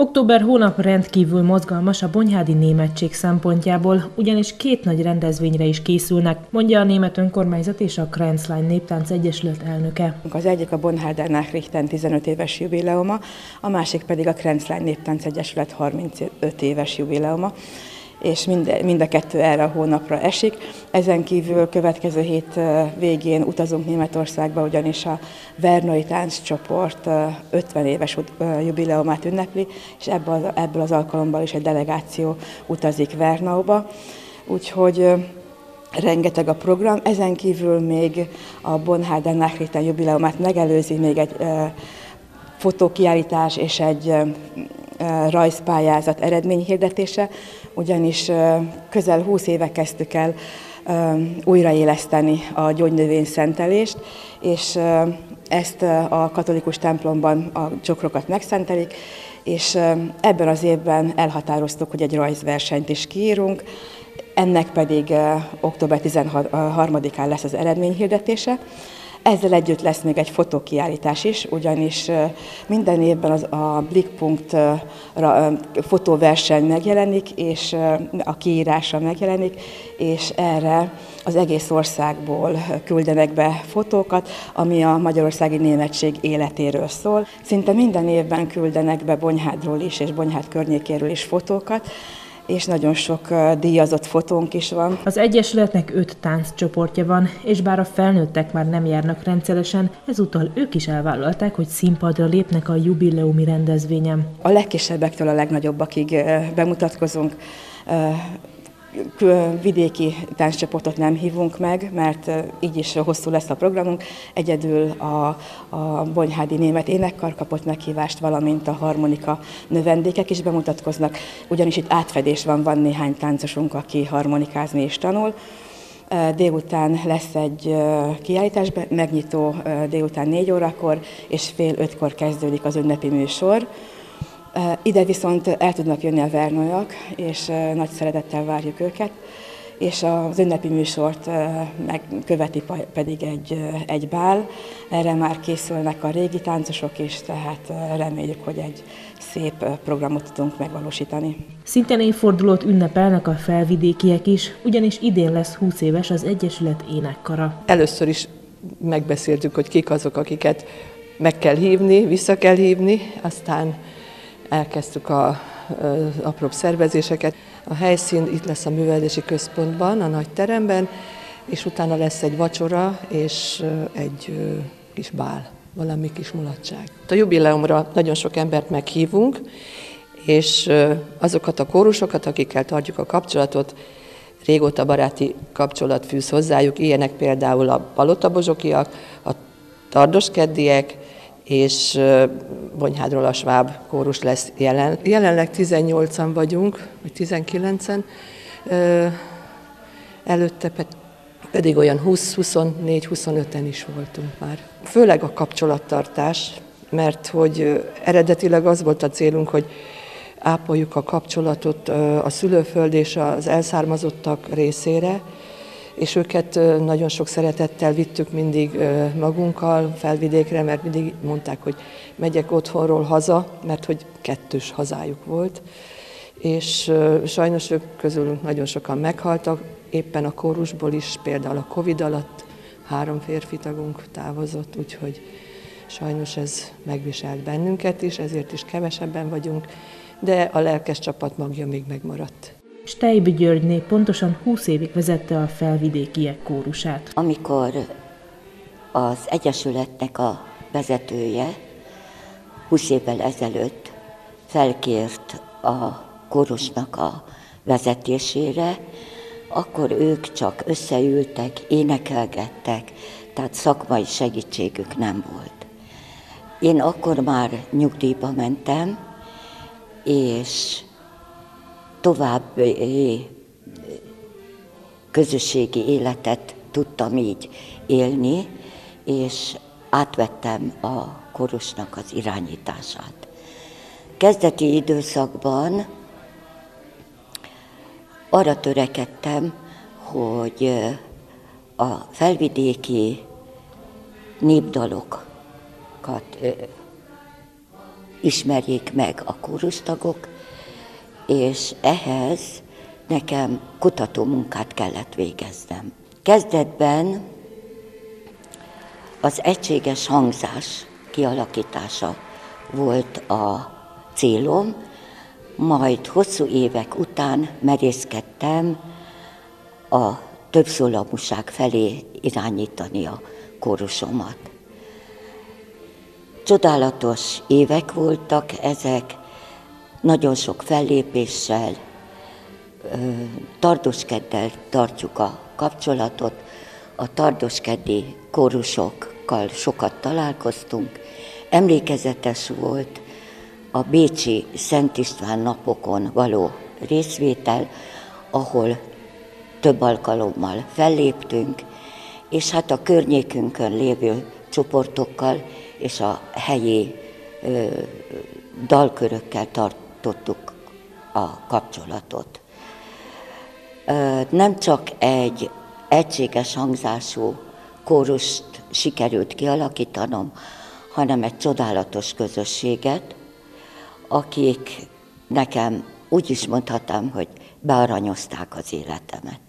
Október hónap rendkívül mozgalmas a Bonyhádi németség szempontjából, ugyanis két nagy rendezvényre is készülnek, mondja a német önkormányzat és a Krenzlein Néptánc Egyesület elnöke. Az egyik a Bonháder Nachrichten 15 éves jubileuma, a másik pedig a Krenzlein Néptánc Egyesület 35 éves jubileuma és mind, mind a kettő erre a hónapra esik. Ezen kívül következő hét végén utazunk Németországba, ugyanis a Vernoi tánccsoport 50 éves jubileumát ünnepli, és ebből, ebből az alkalommal is egy delegáció utazik Vernauba. Úgyhogy rengeteg a program, ezen kívül még a Bonharden Nachrichten jubileumát megelőzi még egy fotókiállítás és egy rajzpályázat eredményhirdetése, ugyanis közel 20 éve kezdtük el újraéleszteni a gyógynövény szentelést, és ezt a katolikus templomban a csokrokat megszentelik, és ebben az évben elhatároztuk, hogy egy rajzversenyt is kiírunk, ennek pedig október 13-án lesz az eredményhirdetése. Ezzel együtt lesz még egy fotókiállítás is, ugyanis minden évben az, a Blickpunkt fotóverseny megjelenik, és a kiírása megjelenik, és erre az egész országból küldenek be fotókat, ami a magyarországi németség életéről szól. Szinte minden évben küldenek be Bonyhádról is, és Bonyhád környékéről is fotókat, és nagyon sok díjazott fotónk is van. Az Egyesületnek öt tánccsoportja van, és bár a felnőttek már nem járnak rendszeresen, ezúttal ők is elvállalták, hogy színpadra lépnek a jubileumi rendezvényen. A legkisebbektől a legnagyobbakig bemutatkozunk, vidéki tánccsoportot nem hívunk meg, mert így is hosszú lesz a programunk. Egyedül a, a Bonyhádi Német Énekkar kapott meghívást, valamint a harmonika növendékek is bemutatkoznak, ugyanis itt átfedés van, van néhány táncosunk, aki harmonikázni is tanul. Délután lesz egy kiállítás, megnyitó délután négy órakor, és fél ötkor kezdődik az ünnepi műsor. Ide viszont el tudnak jönni a vernolyak, és nagy szeretettel várjuk őket, és az ünnepi műsort megköveti pedig egy, egy bál. Erre már készülnek a régi táncosok is, tehát reméljük, hogy egy szép programot tudunk megvalósítani. Szintén évfordulót ünnepelnek a felvidékiek is, ugyanis idén lesz 20 éves az Egyesület énekkara. Először is megbeszéltük, hogy kik azok, akiket meg kell hívni, vissza kell hívni, aztán elkezdtük a apróbb szervezéseket. A helyszín itt lesz a művelési központban, a nagy teremben, és utána lesz egy vacsora és egy kis bál, valami kis mulatság. A jubileumra nagyon sok embert meghívunk, és azokat a kórusokat, akikkel tartjuk a kapcsolatot, régóta baráti kapcsolat fűz hozzájuk, ilyenek például a palotabozsokiak, a tardoskeddiek, és Bonyhádról a Sváb kórus lesz jelen. Jelenleg 18-an vagyunk, vagy 19-en, előtte pedig olyan 20-24-25-en is voltunk már. Főleg a kapcsolattartás, mert hogy eredetileg az volt a célunk, hogy ápoljuk a kapcsolatot a szülőföld és az elszármazottak részére, és őket nagyon sok szeretettel vittük mindig magunkkal felvidékre, mert mindig mondták, hogy megyek otthonról haza, mert hogy kettős hazájuk volt. És sajnos ők közülünk nagyon sokan meghaltak, éppen a kórusból is, például a Covid alatt három férfi tagunk távozott, úgyhogy sajnos ez megviselt bennünket is, ezért is kevesebben vagyunk, de a lelkes csapat magja még megmaradt. Stejbi Györgyné pontosan 20 évig vezette a felvidékiek kórusát. Amikor az Egyesületnek a vezetője 20 évvel ezelőtt felkért a kórusnak a vezetésére, akkor ők csak összeültek, énekelgettek, tehát szakmai segítségük nem volt. Én akkor már nyugdíjba mentem, és további közösségi életet tudtam így élni, és átvettem a korusnak az irányítását. Kezdeti időszakban arra törekedtem, hogy a felvidéki népdalokat ismerjék meg a kórustagok, és ehhez nekem kutató munkát kellett végeznem. Kezdetben az egységes hangzás kialakítása volt a célom, majd hosszú évek után merészkedtem a többszólamúság felé irányítani a kórusomat. Csodálatos évek voltak ezek, nagyon sok fellépéssel, Tardoskeddel tartjuk a kapcsolatot, a Tardoskeddi kórusokkal sokat találkoztunk, emlékezetes volt a Bécsi Szent István napokon való részvétel, ahol több alkalommal felléptünk, és hát a környékünkön lévő csoportokkal és a helyi ö, dalkörökkel tartottuk a kapcsolatot. Nem csak egy egységes hangzású kórust sikerült kialakítanom, hanem egy csodálatos közösséget, akik nekem úgy is mondhatám, hogy bearanyozták az életemet.